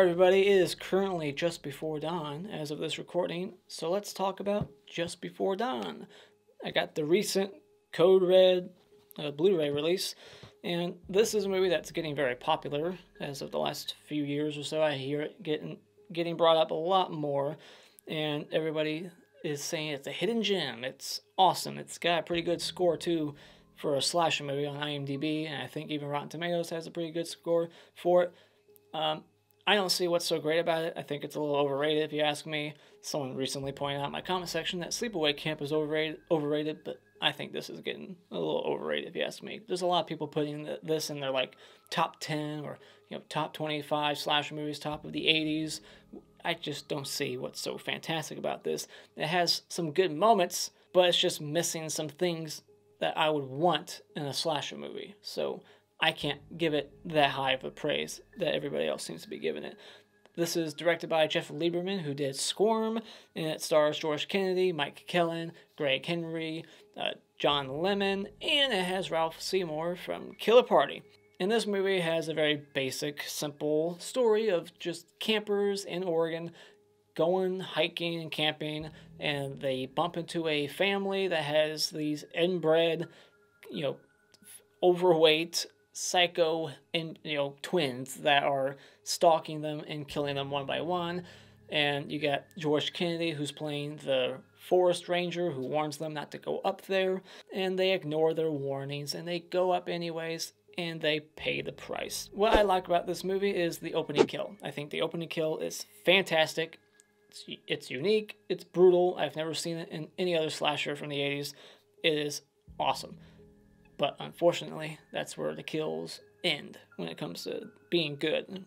Everybody, it is currently just before dawn as of this recording, so let's talk about Just Before Dawn. I got the recent Code Red uh, Blu ray release, and this is a movie that's getting very popular as of the last few years or so. I hear it getting, getting brought up a lot more, and everybody is saying it's a hidden gem. It's awesome. It's got a pretty good score, too, for a slasher movie on IMDb, and I think even Rotten Tomatoes has a pretty good score for it. Um, I don't see what's so great about it. I think it's a little overrated if you ask me. Someone recently pointed out in my comment section that Sleepaway Camp is overrated, overrated, but I think this is getting a little overrated if you ask me. There's a lot of people putting this in their like top 10 or you know top 25 slasher movies, top of the 80s. I just don't see what's so fantastic about this. It has some good moments, but it's just missing some things that I would want in a slasher movie. So I can't give it that high of a praise that everybody else seems to be giving it. This is directed by Jeff Lieberman, who did Squirm, and it stars George Kennedy, Mike Kellin, Greg Henry, uh, John Lemmon, and it has Ralph Seymour from Killer Party. And this movie has a very basic, simple story of just campers in Oregon going hiking and camping, and they bump into a family that has these inbred, you know, overweight psycho and you know twins that are stalking them and killing them one by one and you got George Kennedy who's playing the forest ranger who warns them not to go up there and they ignore their warnings and they go up anyways and they pay the price. What I like about this movie is the opening kill. I think the opening kill is fantastic. It's, it's unique, it's brutal. I've never seen it in any other slasher from the 80s. It is awesome. But unfortunately, that's where the kills end when it comes to being good and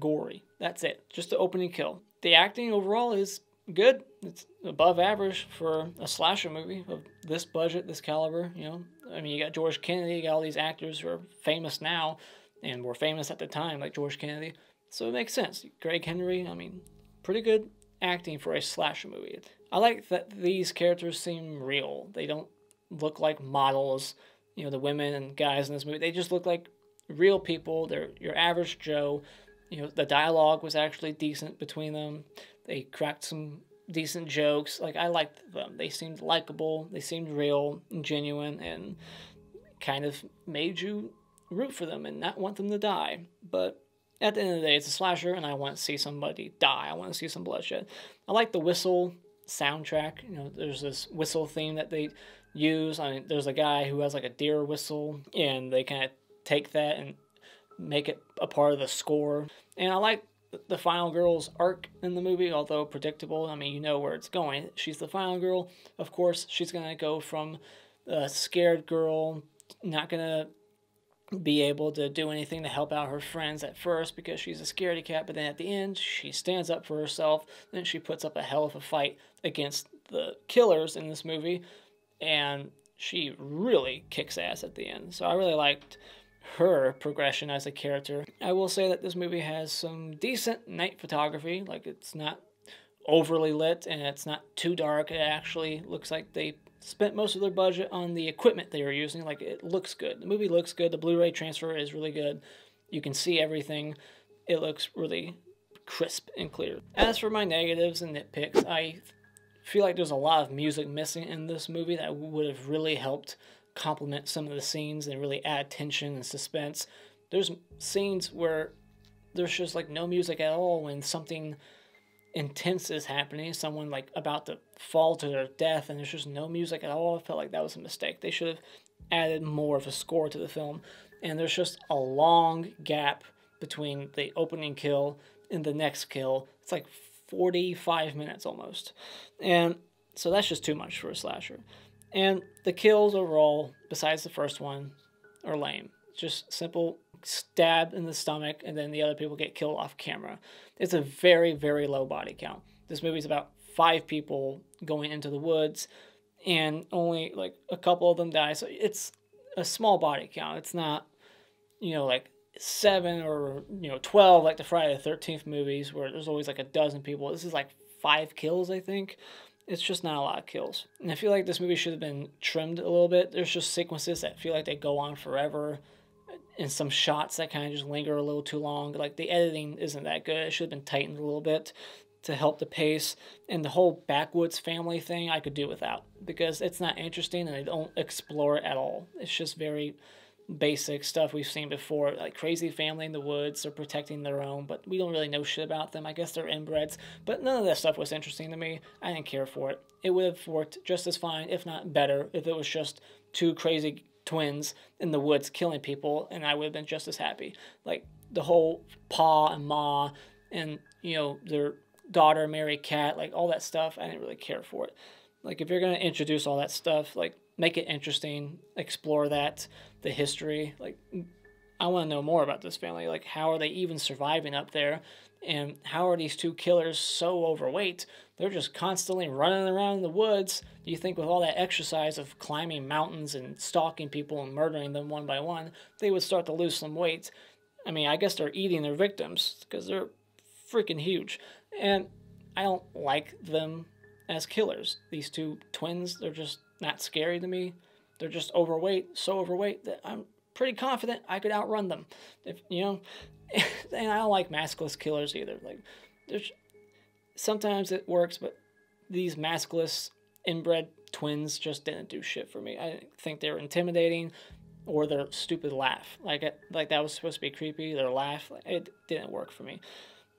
gory. That's it. Just the opening kill. The acting overall is good. It's above average for a slasher movie of this budget, this caliber. You know, I mean, you got George Kennedy, you got all these actors who are famous now and were famous at the time, like George Kennedy. So it makes sense. Greg Henry, I mean, pretty good acting for a slasher movie. I like that these characters seem real. They don't look like models you know the women and guys in this movie they just look like real people. They're your average joe. You know the dialogue was actually decent between them. They cracked some decent jokes. Like i liked them. They seemed likable. They seemed real and genuine and kind of made you root for them and not want them to die. But at the end of the day it's a slasher and i want to see somebody die. I want to see some bloodshed. I like the whistle soundtrack. You know there's this whistle theme that they use. I mean, there's a guy who has like a deer whistle, and they kind of take that and make it a part of the score. And I like the final girl's arc in the movie, although predictable. I mean, you know where it's going. She's the final girl. Of course, she's going to go from a scared girl, not going to be able to do anything to help out her friends at first because she's a scaredy cat, but then at the end, she stands up for herself. Then she puts up a hell of a fight against the killers in this movie, and she really kicks ass at the end. So I really liked her progression as a character. I will say that this movie has some decent night photography. Like it's not overly lit and it's not too dark. It actually looks like they spent most of their budget on the equipment they were using. Like it looks good. The movie looks good. The Blu-ray transfer is really good. You can see everything. It looks really crisp and clear. As for my negatives and nitpicks, I feel like there's a lot of music missing in this movie that would have really helped complement some of the scenes and really add tension and suspense. There's scenes where there's just like no music at all when something intense is happening, someone like about to fall to their death, and there's just no music at all. I felt like that was a mistake. They should have added more of a score to the film. And there's just a long gap between the opening kill and the next kill. It's like 45 minutes almost. And so that's just too much for a slasher. And the kills overall, besides the first one, are lame. Just simple stab in the stomach, and then the other people get killed off camera. It's a very, very low body count. This movie's about five people going into the woods, and only like a couple of them die. So it's a small body count. It's not, you know, like seven or you know twelve like the Friday the Thirteenth movies where there's always like a dozen people. This is like five kills, I think. It's just not a lot of kills, and I feel like this movie should have been trimmed a little bit. There's just sequences that feel like they go on forever, and some shots that kind of just linger a little too long. Like the editing isn't that good. It should have been tightened a little bit to help the pace. And the whole backwoods family thing I could do without because it's not interesting and they don't explore it at all. It's just very basic stuff we've seen before, like crazy family in the woods. They're protecting their own, but we don't really know shit about them. I guess they're inbreds, but none of that stuff was interesting to me. I didn't care for it. It would have worked just as fine, if not better, if it was just two crazy twins in the woods killing people, and I would have been just as happy. Like the whole Pa and Ma, and you know their daughter Mary Cat, like all that stuff. I didn't really care for it. Like if you're gonna introduce all that stuff, like make it interesting, explore that, the history. Like I want to know more about this family. Like how are they even surviving up there? And how are these two killers so overweight? They're just constantly running around in the woods. Do you think with all that exercise of climbing mountains and stalking people and murdering them one by one, they would start to lose some weight. I mean, I guess they're eating their victims because they're freaking huge. And I don't like them as killers. These two twins, they're just not scary to me. They're just overweight, so overweight that I'm pretty confident I could outrun them. If you know, and I don't like maskless killers either. Like, there's sometimes it works, but these maskless inbred twins just didn't do shit for me. I think they were intimidating, or their stupid laugh. Like like that was supposed to be creepy. Their laugh, it didn't work for me.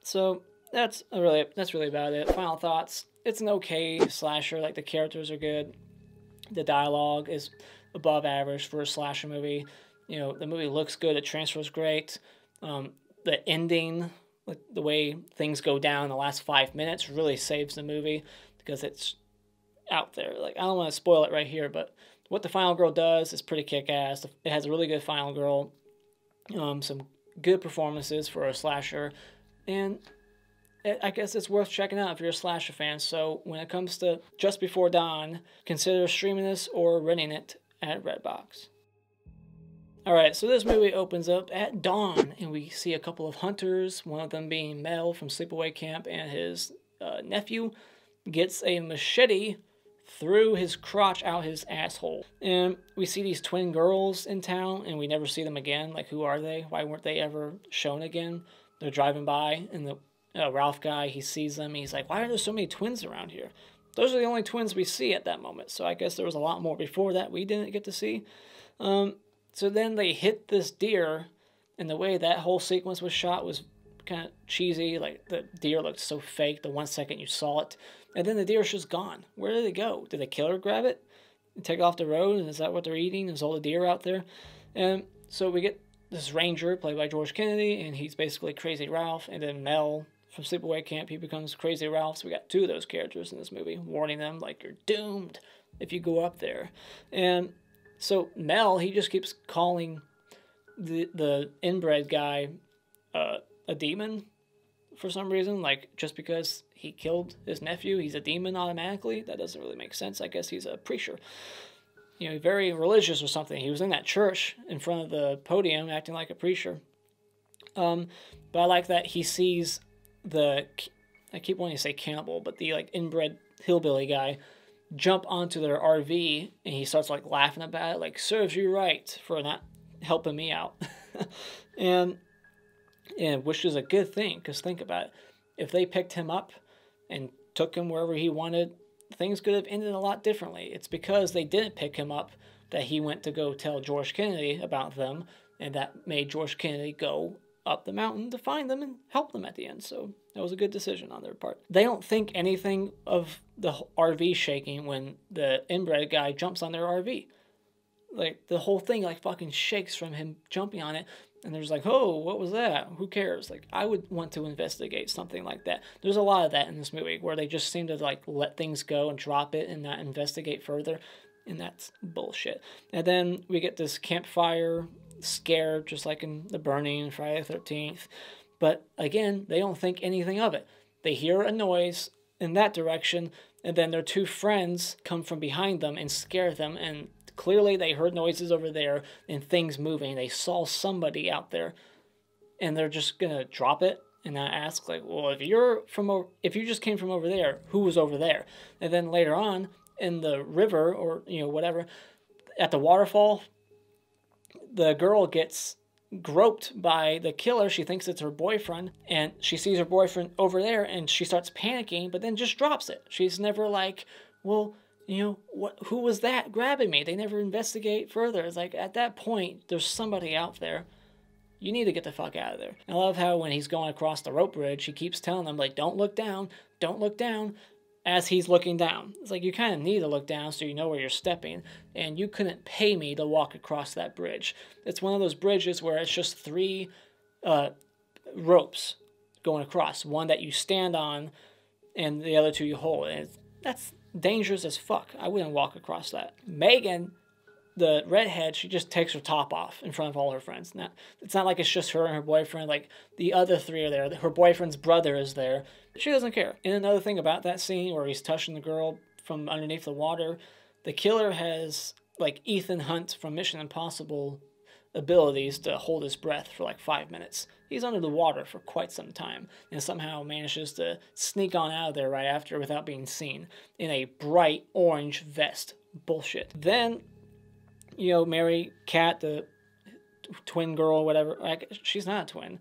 So that's really that's really about it. Final thoughts. It's an okay slasher. Like the characters are good. The dialogue is above average for a slasher movie. You know, the movie looks good. The transfer great. Um, the ending, the way things go down in the last five minutes, really saves the movie because it's out there. Like I don't want to spoil it right here, but what the final girl does is pretty kick ass. It has a really good final girl. Um, some good performances for a slasher, and I guess it's worth checking out if you're a slasher fan. So when it comes to Just Before Dawn, consider streaming this or renting it at Redbox. Alright, so this movie opens up at dawn, and we see a couple of hunters, one of them being Mel from Sleepaway Camp, and his uh, nephew gets a machete through his crotch out his asshole. And we see these twin girls in town, and we never see them again. Like, who are they? Why weren't they ever shown again? They're driving by, and the uh, Ralph guy, he sees them. He's like, why are there so many twins around here? Those are the only twins we see at that moment. So I guess there was a lot more before that we didn't get to see. Um, so then they hit this deer, and the way that whole sequence was shot was kind of cheesy. Like the deer looked so fake the one second you saw it, and then the deer's just gone. Where did it go? Did the killer grab it and take it off the road? And is that what they're eating? Is all the deer out there? And so we get this ranger played by George Kennedy, and he's basically Crazy Ralph, and then Mel from Sleepaway Camp, he becomes Crazy Ralph. So we got two of those characters in this movie, warning them like you're doomed if you go up there. And so Mel, he just keeps calling the the inbred guy uh, a demon for some reason. Like just because he killed his nephew, he's a demon automatically. That doesn't really make sense. I guess he's a preacher. You know, very religious or something. He was in that church in front of the podium acting like a preacher. Um, but I like that he sees the I keep wanting to say cannibal, but the like inbred hillbilly guy jump onto their RV and he starts like laughing about it, like serves you right for not helping me out, and and which is a good thing because think about it, if they picked him up and took him wherever he wanted, things could have ended a lot differently. It's because they didn't pick him up that he went to go tell George Kennedy about them, and that made George Kennedy go up the mountain to find them and help them at the end. So that was a good decision on their part. They don't think anything of the RV shaking when the inbred guy jumps on their RV. Like the whole thing like fucking shakes from him jumping on it. And there's like, oh, what was that? Who cares? Like, I would want to investigate something like that. There's a lot of that in this movie where they just seem to like let things go and drop it and not investigate further. And that's bullshit. And then we get this campfire scared, just like in The Burning, Friday the 13th. But again, they don't think anything of it. They hear a noise in that direction, and then their two friends come from behind them and scare them. And clearly, they heard noises over there and things moving. They saw somebody out there, and they're just gonna drop it and I ask, like, well, if you're from if you just came from over there, who was over there? And then later on in the river or you know whatever, at the waterfall, the girl gets groped by the killer. She thinks it's her boyfriend, and she sees her boyfriend over there, and she starts panicking, but then just drops it. She's never like, well, you know, what? Who was that grabbing me? They never investigate further. It's like at that point, there's somebody out there. You need to get the fuck out of there. I love how when he's going across the rope bridge, he keeps telling them like, "Don't look down, don't look down." As he's looking down, it's like you kind of need to look down so you know where you're stepping. And you couldn't pay me to walk across that bridge. It's one of those bridges where it's just three uh, ropes going across. One that you stand on, and the other two you hold. And that's dangerous as fuck. I wouldn't walk across that. Megan, the redhead, she just takes her top off in front of all her friends. Now, it's not like it's just her and her boyfriend. Like the other three are there. Her boyfriend's brother is there. She doesn't care. And another thing about that scene where he's touching the girl from underneath the water, the killer has like Ethan Hunt from Mission Impossible abilities to hold his breath for like five minutes. He's under the water for quite some time and somehow manages to sneak on out of there right after without being seen in a bright orange vest. Bullshit. Then, you know, Mary Cat, the twin girl, whatever, Like, she's not a twin.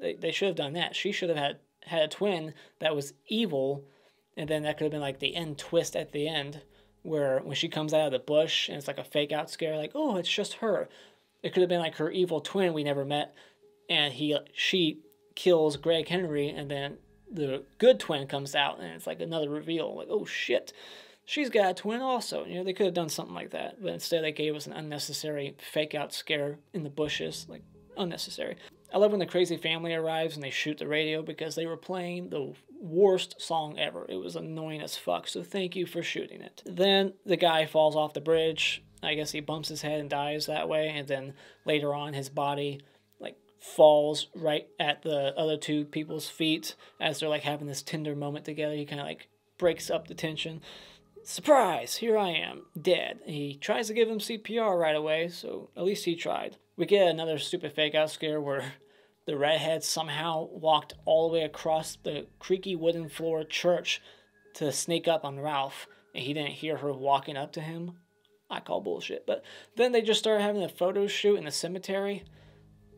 They, they should have done that. She should have had, had a twin that was evil, and then that could have been like the end twist at the end where when she comes out of the bush and it's like a fake out scare, like, oh, it's just her. It could have been like her evil twin we never met, and he she kills Greg Henry, and then the good twin comes out, and it's like another reveal. Like, oh shit, she's got a twin also. You know, they could have done something like that, but instead they gave us an unnecessary fake out scare in the bushes, like unnecessary. I love when the crazy family arrives and they shoot the radio because they were playing the worst song ever. It was annoying as fuck, so thank you for shooting it. Then the guy falls off the bridge I guess he bumps his head and dies that way, and then later on his body like falls right at the other two people's feet as they're like having this tender moment together. He kind of like breaks up the tension. Surprise! Here I am, dead. He tries to give him CPR right away, so at least he tried. We get another stupid fake out scare where the redhead somehow walked all the way across the creaky wooden floor church to sneak up on Ralph, and he didn't hear her walking up to him. I call bullshit. But then they just started having a photo shoot in the cemetery,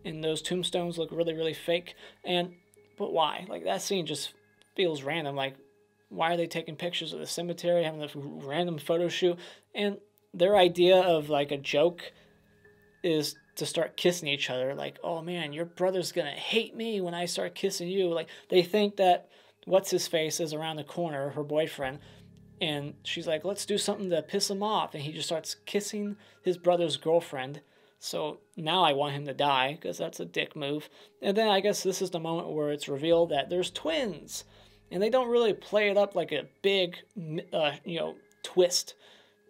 and those tombstones look really, really fake. And but why? Like that scene just feels random. Like why are they taking pictures of the cemetery, having a random photo shoot? And their idea of like a joke is to start kissing each other. Like, oh man, your brother's gonna hate me when I start kissing you. Like they think that what's his face is around the corner, her boyfriend, and she's like, let's do something to piss him off. And he just starts kissing his brother's girlfriend. So now I want him to die because that's a dick move. And then I guess this is the moment where it's revealed that there's twins. And they don't really play it up like a big, uh, you know, twist.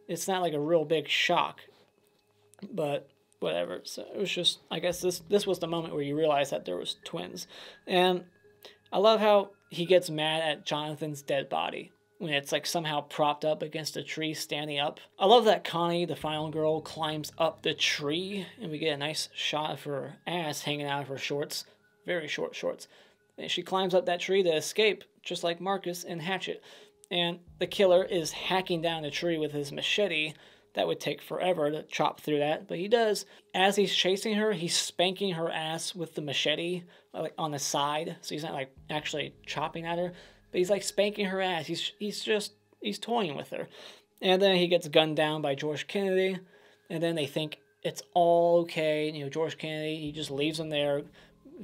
It's not like a real big shock. But whatever. So it was just, I guess this this was the moment where you realize that there was twins. And I love how he gets mad at Jonathan's dead body when it's like somehow propped up against a tree standing up. I love that Connie, the final girl, climbs up the tree and we get a nice shot of her ass hanging out of her shorts. Very short shorts. And she climbs up that tree to escape, just like Marcus and Hatchet. And the killer is hacking down a tree with his machete. That would take forever to chop through that, but he does. As he's chasing her, he's spanking her ass with the machete like on the side, so he's not like actually chopping at her but he's like spanking her ass. He's he's just he's toying with her. And then he gets gunned down by George Kennedy, and then they think it's all okay. You know, George Kennedy, he just leaves him there,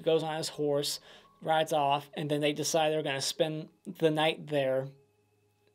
goes on his horse, rides off, and then they decide they're going to spend the night there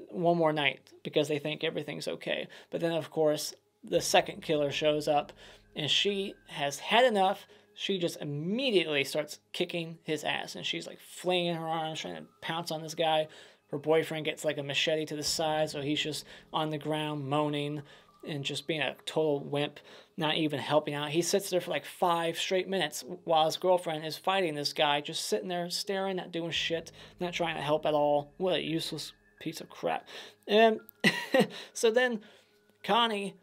one more night because they think everything's okay. But then, of course, the second killer shows up, and she has had enough. She just immediately starts kicking his ass and she's like flinging her arms trying to pounce on this guy. Her boyfriend gets like a machete to the side so he's just on the ground moaning and just being a total wimp not even helping out he sits there for like five straight minutes while his girlfriend is fighting this guy just sitting there staring not doing shit not trying to help at all what a useless piece of crap and so then connie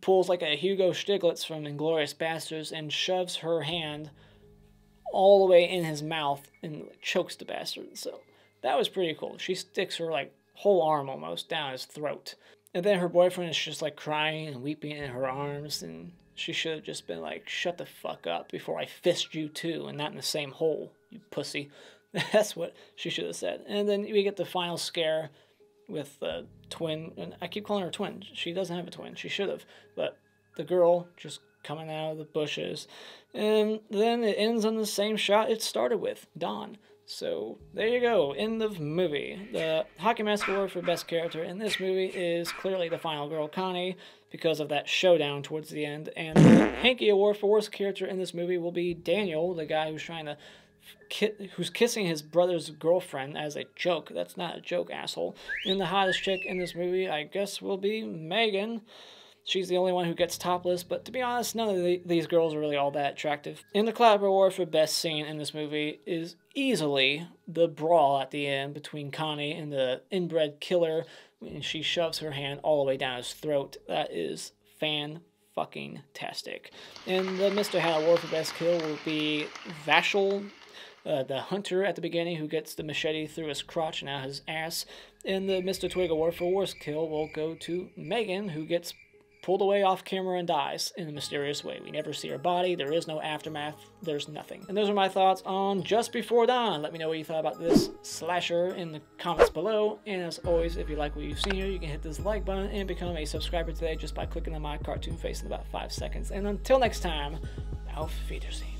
pulls like a Hugo Stiglitz from Inglorious Bastards and shoves her hand all the way in his mouth and chokes the bastard. So that was pretty cool. She sticks her like whole arm almost down his throat. And then her boyfriend is just like crying and weeping in her arms and she should have just been like, shut the fuck up before I fist you too, and not in the same hole, you pussy. That's what she should have said. And then we get the final scare with the twin, and I keep calling her twin. She doesn't have a twin. She should have, but the girl just coming out of the bushes, and then it ends on the same shot it started with, Dawn. So there you go, end of movie. The Hockey Mask Award for Best Character in this movie is clearly the final girl, Connie, because of that showdown towards the end. And the Hanky Award for Worst Character in this movie will be Daniel, the guy who's trying to ki- who's kissing his brother's girlfriend as a joke. That's not a joke, asshole. And the hottest chick in this movie, I guess, will be Megan. She's the only one who gets topless, but to be honest, none of the, these girls are really all that attractive. And the Clapper Award for Best Scene in this movie is easily the brawl at the end between Connie and the inbred killer when she shoves her hand all the way down his throat. That is fan fucking tastic. And the Mr. Hat Award for Best Kill will be Vashel uh, the hunter at the beginning who gets the machete through his crotch and out his ass. And the Mr. Twig Award for Worst Kill will go to Megan, who gets pulled away off camera and dies in a mysterious way. We never see her body, there is no aftermath, there's nothing. And those are my thoughts on Just Before Dawn. Let me know what you thought about this slasher in the comments below. And as always, if you like what you've seen here, you can hit this like button and become a subscriber today just by clicking on my cartoon face in about five seconds. And until next time, auf Wiedersehen.